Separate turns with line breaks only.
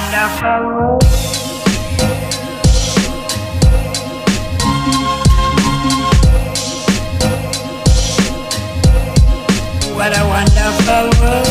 wonderful world. What a wonderful world.